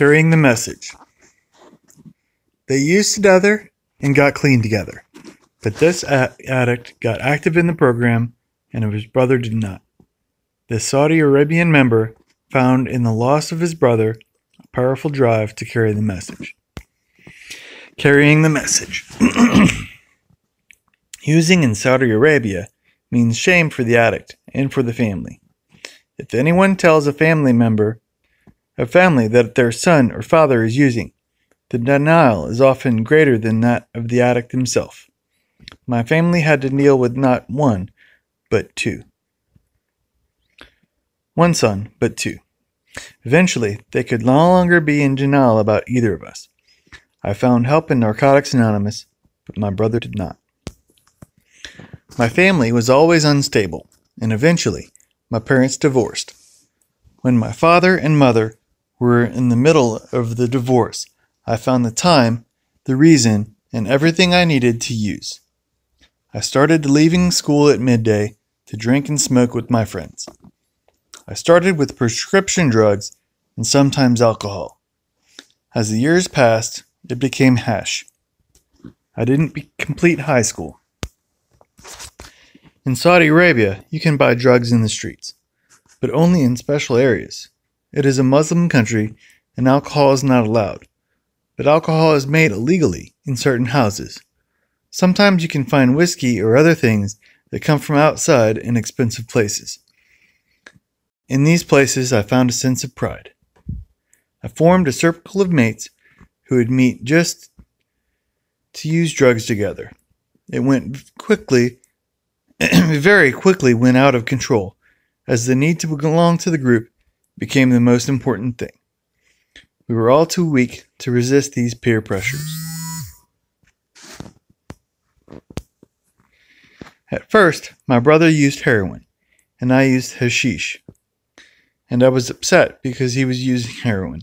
Carrying the message. They used together and got clean together, but this addict got active in the program and his brother did not. The Saudi Arabian member found in the loss of his brother a powerful drive to carry the message. Carrying the message. Using in Saudi Arabia means shame for the addict and for the family. If anyone tells a family member, a family that their son or father is using, the denial is often greater than that of the addict himself. My family had to deal with not one, but two. One son, but two. Eventually, they could no longer be in denial about either of us. I found help in Narcotics Anonymous, but my brother did not. My family was always unstable, and eventually, my parents divorced. When my father and mother were in the middle of the divorce, I found the time, the reason, and everything I needed to use. I started leaving school at midday to drink and smoke with my friends. I started with prescription drugs and sometimes alcohol. As the years passed, it became hash. I didn't complete high school. In Saudi Arabia, you can buy drugs in the streets, but only in special areas. It is a Muslim country and alcohol is not allowed, but alcohol is made illegally in certain houses. Sometimes you can find whiskey or other things that come from outside in expensive places. In these places, I found a sense of pride. I formed a circle of mates who would meet just to use drugs together. It went quickly, very quickly went out of control, as the need to belong to the group became the most important thing. We were all too weak to resist these peer pressures. At first, my brother used heroin, and I used hashish, and I was upset because he was using heroin.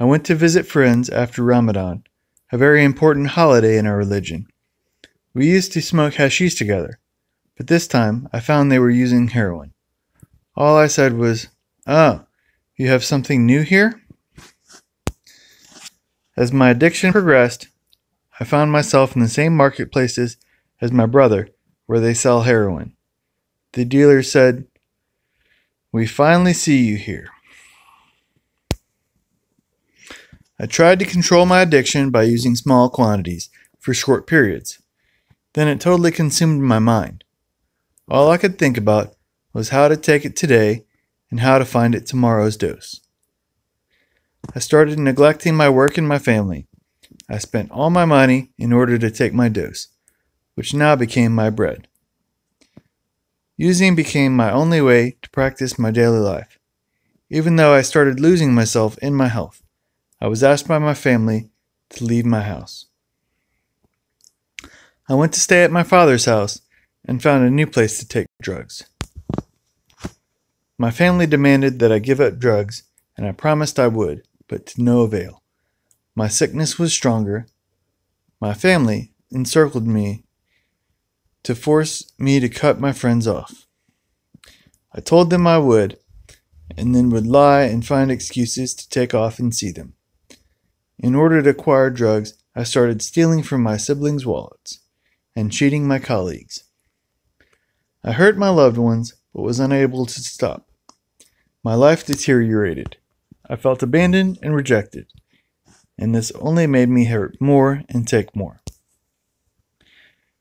I went to visit friends after Ramadan, a very important holiday in our religion. We used to smoke hashish together, but this time I found they were using heroin. All I said was, Oh, you have something new here? As my addiction progressed, I found myself in the same marketplaces as my brother, where they sell heroin. The dealer said, We finally see you here. I tried to control my addiction by using small quantities for short periods. Then it totally consumed my mind. All I could think about was how to take it today and how to find it tomorrow's dose. I started neglecting my work and my family. I spent all my money in order to take my dose, which now became my bread. Using became my only way to practice my daily life. Even though I started losing myself in my health, I was asked by my family to leave my house. I went to stay at my father's house and found a new place to take drugs. My family demanded that I give up drugs, and I promised I would, but to no avail. My sickness was stronger. My family encircled me to force me to cut my friends off. I told them I would, and then would lie and find excuses to take off and see them. In order to acquire drugs, I started stealing from my siblings' wallets and cheating my colleagues. I hurt my loved ones, but was unable to stop. My life deteriorated. I felt abandoned and rejected, and this only made me hurt more and take more.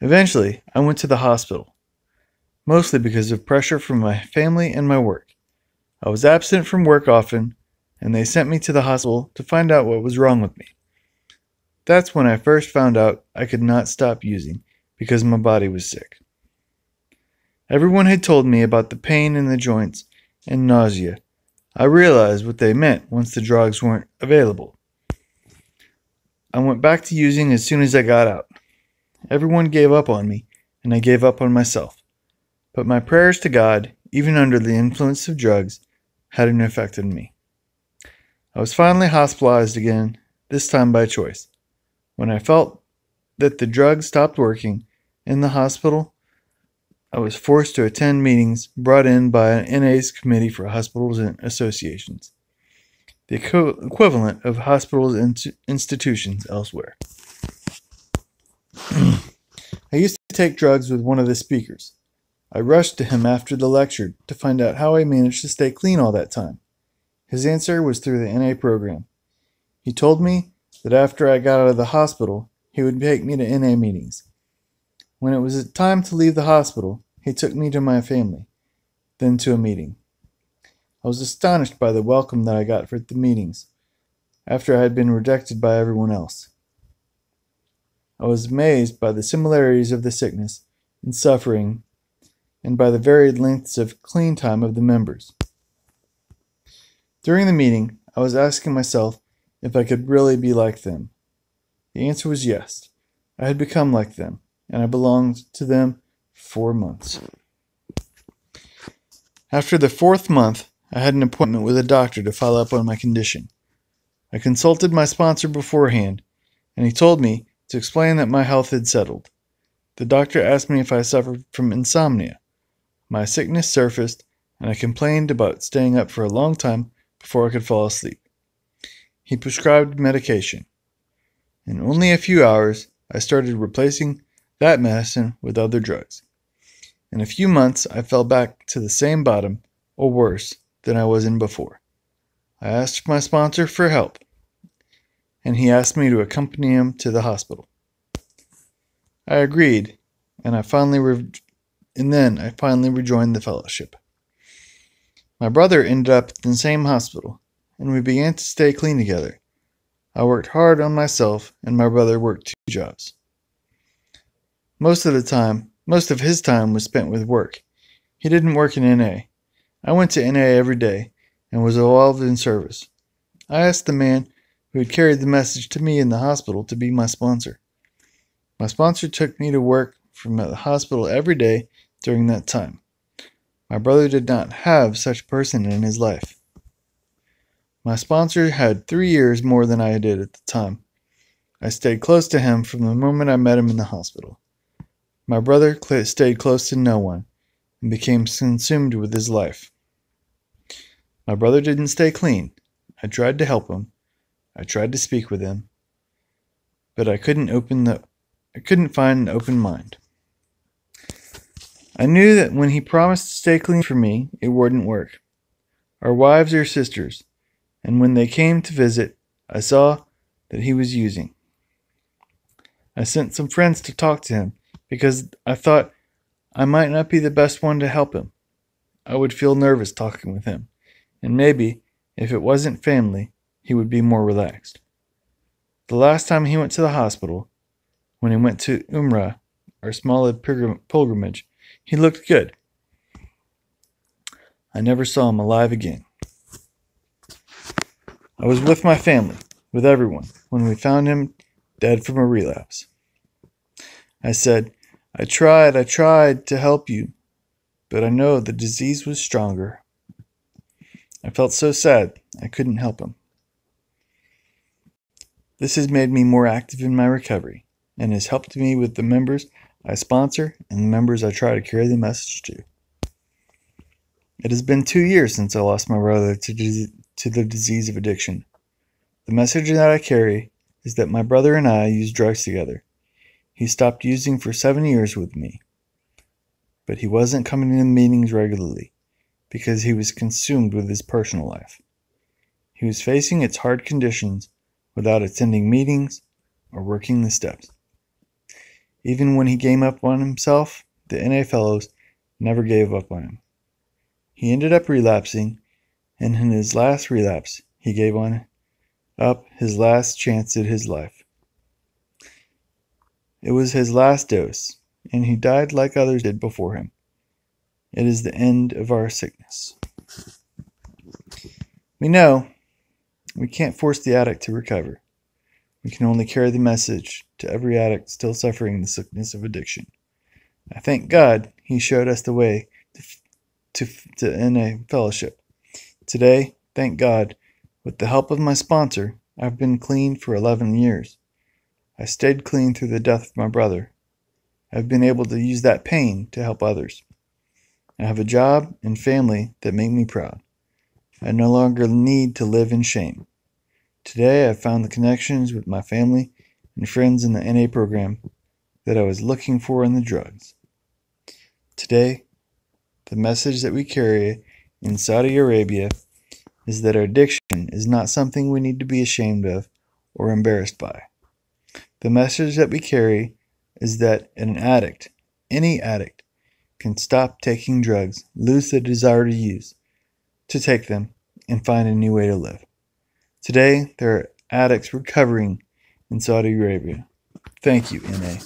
Eventually, I went to the hospital, mostly because of pressure from my family and my work. I was absent from work often, and they sent me to the hospital to find out what was wrong with me. That's when I first found out I could not stop using because my body was sick. Everyone had told me about the pain in the joints and nausea. I realized what they meant once the drugs weren't available. I went back to using as soon as I got out. Everyone gave up on me, and I gave up on myself. But my prayers to God, even under the influence of drugs, had an effect on me. I was finally hospitalized again, this time by choice. When I felt that the drugs stopped working in the hospital, I was forced to attend meetings brought in by an NA's Committee for Hospitals and Associations. the equ- equivalent of hospitals and institutions elsewhere. I used to take drugs with one of the speakers. I rushed to him after the lecture to find out how I managed to stay clean all that time. His answer was through the NA program. He told me that after I got out of the hospital, he would take me to NA meetings. When it was time to leave the hospital, he took me to my family, then to a meeting. I was astonished by the welcome that I got for the meetings, after I had been rejected by everyone else. I was amazed by the similarities of the sickness and suffering, and by the varied lengths of clean time of the members. During the meeting, I was asking myself if I could really be like them. The answer was yes. I had become like them, and I belonged to them four months. After the fourth month, I had an appointment with a doctor to follow up on my condition. I consulted my sponsor beforehand, and he told me to explain that my health had settled. The doctor asked me if I suffered from insomnia. My sickness surfaced, and I complained about staying up for a long time before I could fall asleep. He prescribed medication. In only a few hours, I started replacing that medicine with other drugs. In a few months, I fell back to the same bottom, or worse, than I was in before. I asked my sponsor for help, and he asked me to accompany him to the hospital. I agreed, and I finally re- and then I finally rejoined the fellowship. My brother ended up in the same hospital, and we began to stay clean together. I worked hard on myself, and my brother worked two jobs. Most of the time, most of his time was spent with work. He didn't work in NA. I went to NA every day and was involved in service. I asked the man who had carried the message to me in the hospital to be my sponsor. My sponsor took me to work from the hospital every day during that time. My brother did not have such a person in his life. My sponsor had three years more than I did at the time. I stayed close to him from the moment I met him in the hospital. My brother stayed close to no one and became consumed with his life. My brother didn't stay clean. I tried to help him. I tried to speak with him. But I couldn't open the I couldn't find an open mind. I knew that when he promised to stay clean for me, it wouldn't work. Our wives are sisters, and when they came to visit, I saw that he was using. I sent some friends to talk to him because I thought I might not be the best one to help him. I would feel nervous talking with him and maybe, if it wasn't family, he would be more relaxed. The last time he went to the hospital, when he went to Umrah, our small pilgrimage, he looked good. I never saw him alive again. I was with my family, with everyone, when we found him dead from a relapse. I said, I tried, I tried to help you, but I know the disease was stronger. I felt so sad I couldn't help him. This has made me more active in my recovery and has helped me with the members I sponsor and the members I try to carry the message to. It has been two years since I lost my brother to, to the disease of addiction. The message that I carry is that my brother and I use drugs together. He stopped using for seven years with me, but he wasn't coming to meetings regularly because he was consumed with his personal life. He was facing its hard conditions without attending meetings or working the steps. Even when he gave up on himself, the NA Fellows never gave up on him. He ended up relapsing, and in his last relapse, he gave on up his last chance at his life. It was his last dose, and he died like others did before him. It is the end of our sickness. We know we can't force the addict to recover. We can only carry the message to every addict still suffering the sickness of addiction. I thank God He showed us the way to, to, to NA fellowship. Today, thank God, with the help of my sponsor, I've been clean for 11 years. I stayed clean through the death of my brother. I've been able to use that pain to help others. I have a job and family that make me proud. I no longer need to live in shame. Today I found the connections with my family and friends in the NA program that I was looking for in the drugs. Today, the message that we carry in Saudi Arabia is that our addiction is not something we need to be ashamed of or embarrassed by. The message that we carry is that an addict, any addict, can stop taking drugs, lose the desire to use, to take them, and find a new way to live. Today, there are addicts recovering in Saudi Arabia. Thank you, NA.